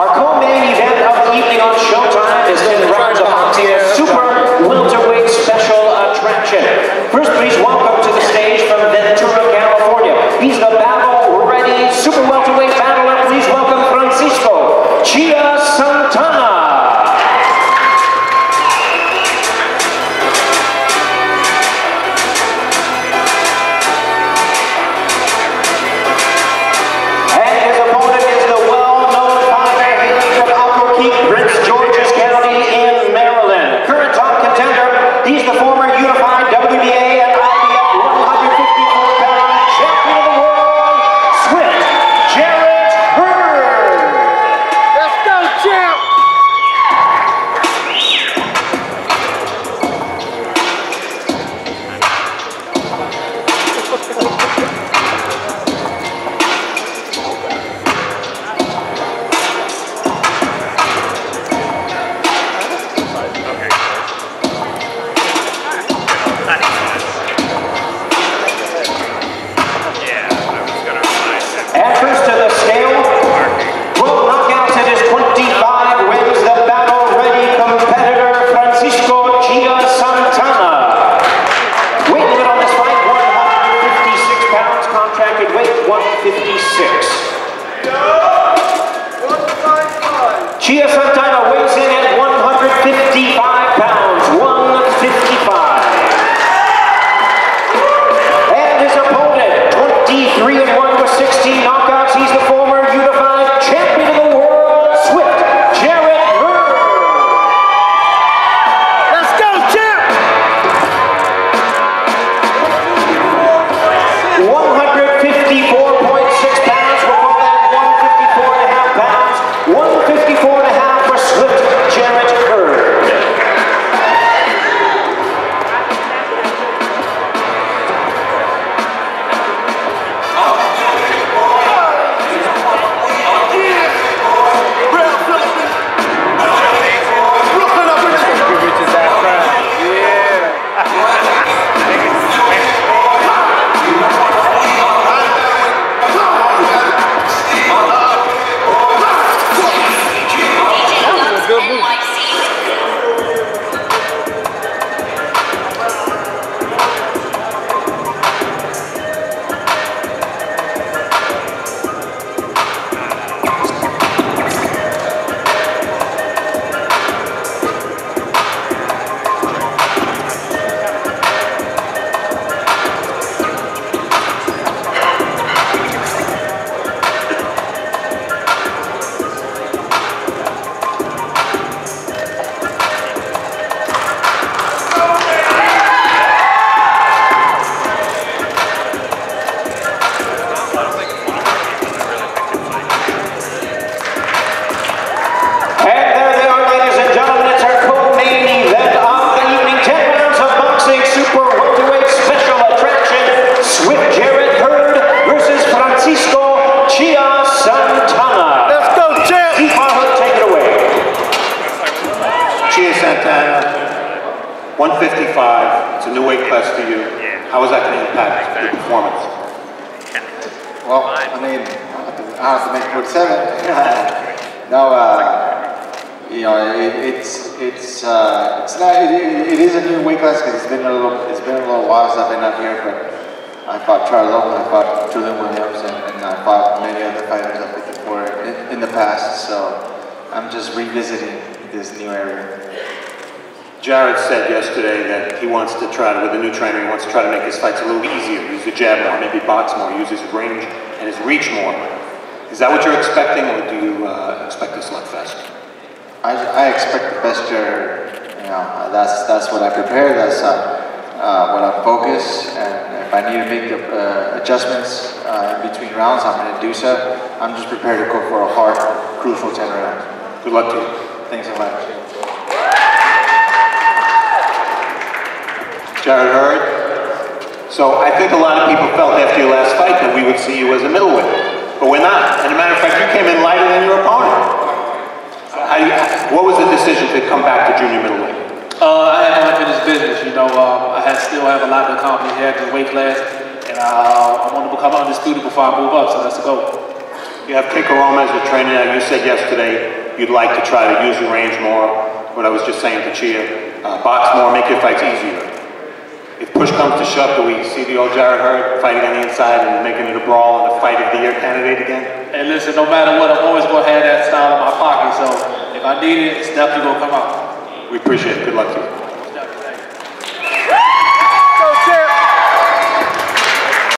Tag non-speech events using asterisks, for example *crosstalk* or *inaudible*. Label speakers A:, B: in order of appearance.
A: Our co-main event of the evening on Showtime is 10 rounds of super welterweight special attraction. First, please welcome Chia Santana Santana, 155. It's
B: a new weight class for you. How is that going to impact your performance?
C: Well, I mean, I have to make 47. *laughs* no, uh, you know, it, it's it's uh, it's not. It, it is a new weight class because it's been a little it's been a little while since I've been up here. But I fought Charles Owen, I fought Julian Williams, and, and I fought many other fighters up at the court in, in the past. So I'm just revisiting this new area.
B: Jarrett said yesterday that he wants to try to, with the new trainer, he wants to try to make his fights a little easier, use the jab more, maybe box more, use his range and his reach more. Is that what you're expecting, or do you uh, expect a slugfest?
C: I, I expect the best year. You know, uh, that's that's what I prepare. That's uh, uh, what I focus. And if I need to make the uh, adjustments uh, in between rounds, I'm going to do so. I'm just prepared to go for a hard, crucial 10 rounds.
B: Good luck to you.
C: Thanks so much.
B: Jarrett Hurd. So I think a lot of people felt after your last fight that we would see you as a middleweight, but we're not. And a matter of fact, you came in lighter than your opponent. You, what was the decision to come back to junior middleweight?
D: Uh, I had unfinished business, you know. Um, I had still have a lot to accomplish here at the weight class, and uh, I want to become undisputed before I move up. So let's go.
B: You have Kay Koroma as your trainer now. You said yesterday you'd like to try to use the range more. What I was just saying to Chia, uh, box more, make your fights easier. If push comes to shove, do we see the old Jarrett Hurd fighting on the inside and making it a brawl and a fight of the year candidate again?
D: And listen, no matter what, I'm always gonna have that style in my pocket. So if I need it, it's definitely gonna come out.
B: We appreciate it. Good luck to you.